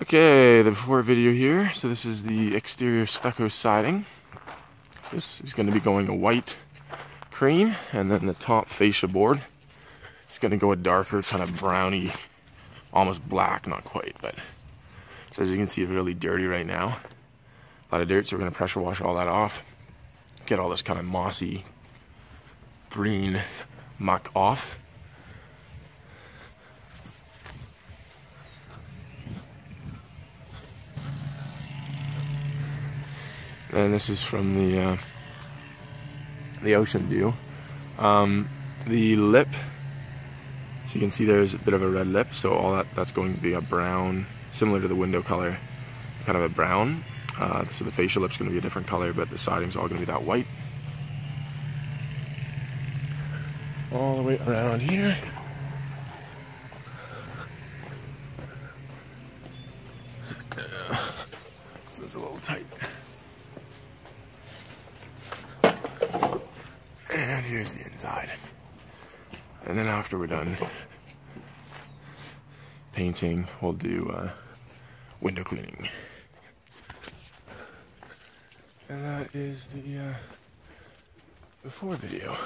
Okay, the before video here. So this is the exterior stucco siding. So this is going to be going a white cream, and then the top fascia board It's going to go a darker kind of browny, almost black, not quite, but so as you can see, it's really dirty right now. A lot of dirt, so we're going to pressure wash all that off. Get all this kind of mossy green muck off. And this is from the uh, the ocean view. Um, the lip, so you can see there's a bit of a red lip, so all that that's going to be a brown, similar to the window color, kind of a brown. Uh, so the fascia lip's going to be a different color, but the siding's all going to be that white. All the way around here. So it's a little tight. And here's the inside. And then after we're done painting, we'll do uh, window cleaning. And that is the uh, before video.